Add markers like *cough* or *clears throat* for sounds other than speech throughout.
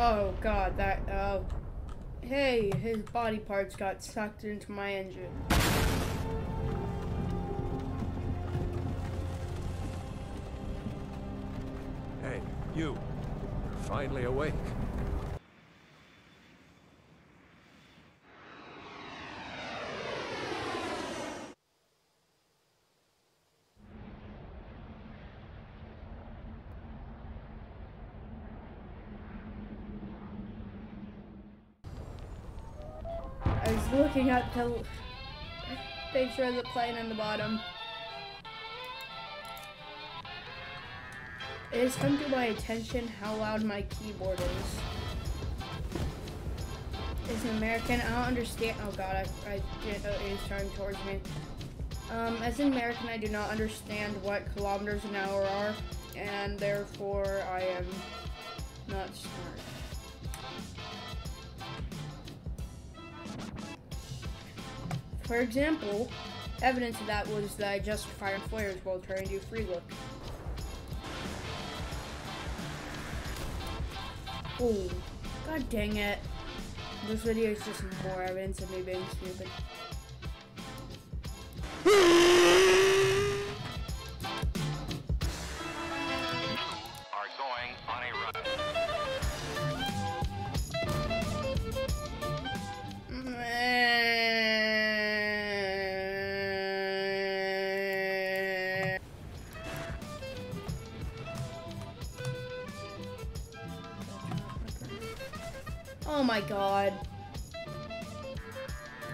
Oh god, that, oh. Hey, his body parts got sucked into my engine. Hey, you. You're finally awake. Looking at the picture of the plane on the bottom. It has come to my attention how loud my keyboard is. It's an American. I don't understand. Oh god, I, I didn't know it was turning towards me. Um, as an American, I do not understand what kilometers an hour are, and therefore I am not smart. For example, evidence of that was that I just fired flares while trying to do free look. Oh, god dang it. This video is just more evidence of me being stupid. Oh my god.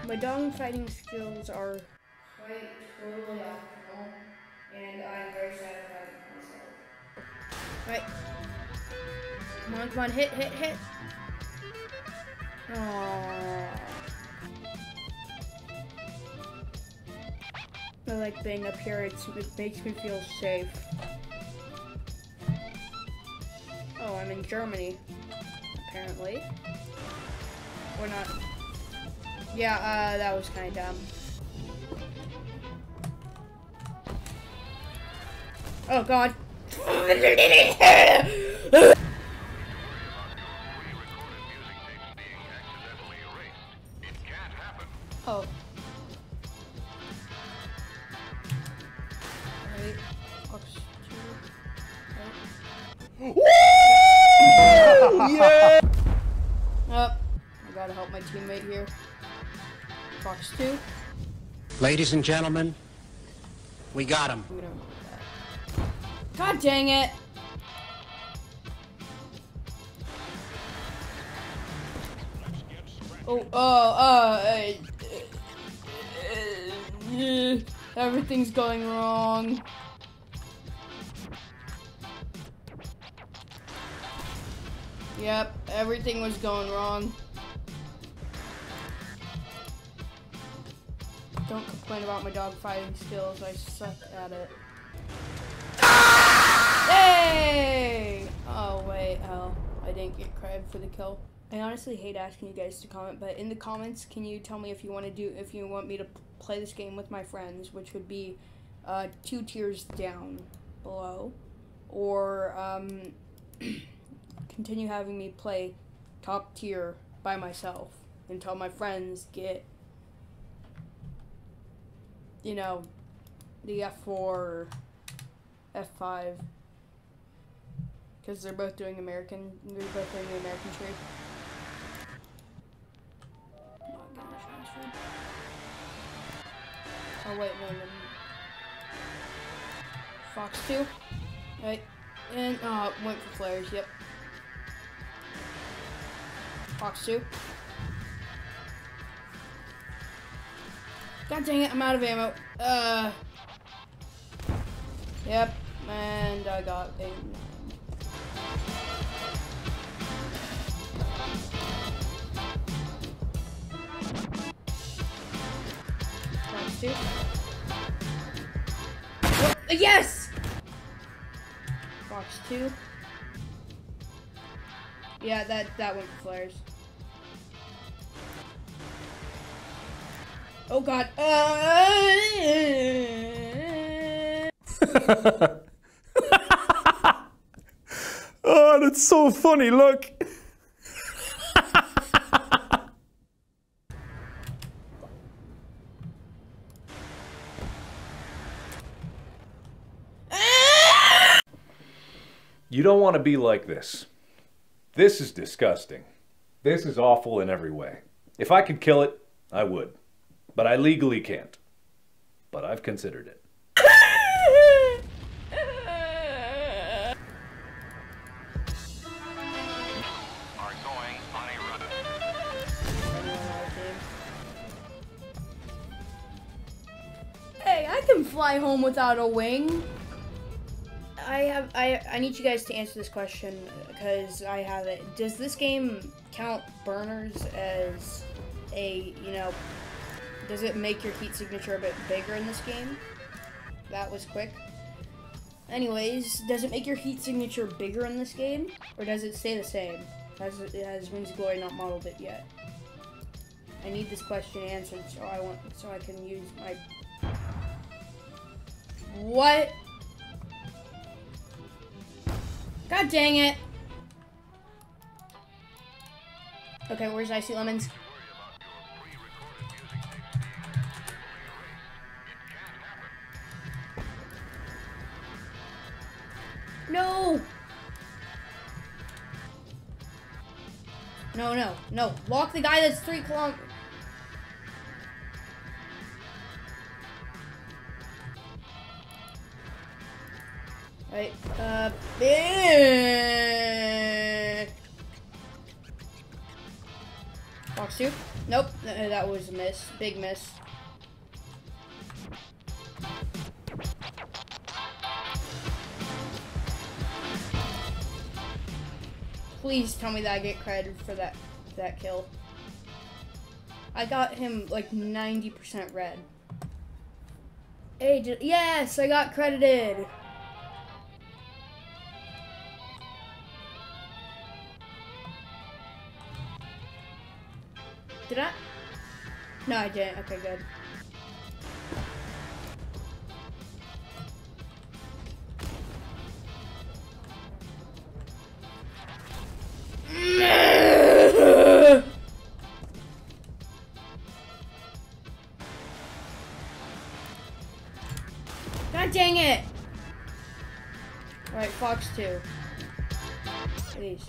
My dog fighting skills are quite totally optimal, and I'm very satisfied with myself. Right. Come on, come on, hit, hit, hit. Aww. I like being up here, it's, it makes me feel safe. Oh, I'm in Germany, apparently. Or not. Yeah, uh, that was kind of dumb. Oh, God. Pre-recorded music tapes being yeah! *laughs* Up. I gotta help my teammate here. Fox 2. Ladies and gentlemen, we got him. I'm gonna that. God dang it! Oh, oh, uh, uh, uh, everything's going wrong. Yep, everything was going wrong. Don't complain about my dog fighting skills, I suck at it. Yay! Oh, wait, oh, I didn't get credit for the kill. I honestly hate asking you guys to comment, but in the comments, can you tell me if you want to do, if you want me to play this game with my friends, which would be uh, two tiers down below, or um, *clears throat* continue having me play top tier by myself until my friends get, you know, the F4 or F5. Because they're both doing American, they're both doing the American trade. Oh wait, no. no. Fox 2. Right. And, uh, went for flares, yep. Fox 2. God dang it, I'm out of ammo. Uh. Yep, and I got a. Fox 2. Oh, yes! Fox 2. Yeah, that, that went flares. Oh god. Uh... *laughs* oh, that's so funny, look. You don't want to be like this. This is disgusting. This is awful in every way. If I could kill it, I would. But I legally can't. But I've considered it. Are going on a run. Hey, I can fly home without a wing. I have I I need you guys to answer this question because I have it. Does this game count burners as a you know? Does it make your heat signature a bit bigger in this game? That was quick. Anyways, does it make your heat signature bigger in this game, or does it stay the same? Has has Wings of Glory not modeled it yet? I need this question answered so I want so I can use my what? God dang it. Okay, where's Icy Lemons? No! No, no. Lock the guy that's three kilometers. Right, uh, big. Fox two? Nope, uh, that was a miss. Big miss. Please tell me that I get credit for that that kill. I got him like 90% red. Hey, did, yes, I got credited. Did I? No, I didn't. Okay, good. Alright, 2. Please.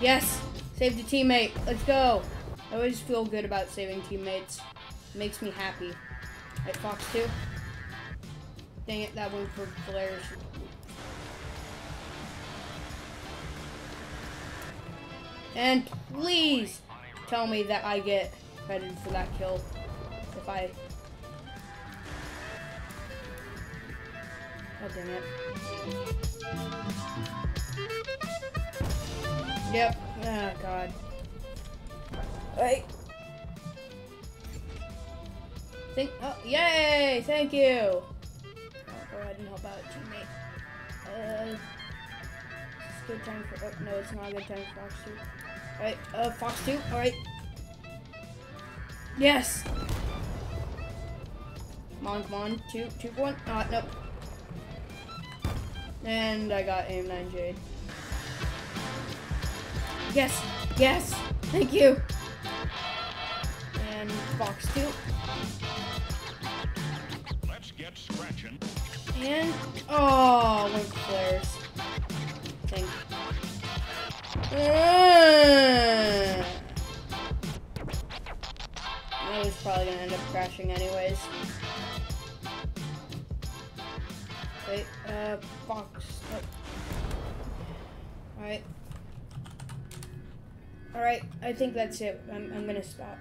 Yes! Saved a teammate. Let's go! I always feel good about saving teammates. makes me happy. Right, Fox 2. Dang it, that one for flares. And please tell me that I get credited for that kill. If I... Oh, dang it. Yep. Oh, God. Right. Thank. Oh, yay! Thank you. Oh, go ahead and help out, teammate. Uh, it's good time for. Oh, no, it's not a good time for Fox two. All right. Uh, Fox two. All right. Yes. Come on, come on. Two, two, one. Uh, nope. And I got aim nine Jade. Yes. Yes. Thank you and Fox two. Let's get scratching. And oh, flares. Thing. *sighs* Uh, I was probably gonna end up crashing anyways. Box. Alright. Alright, I think that's it. I'm, I'm gonna stop.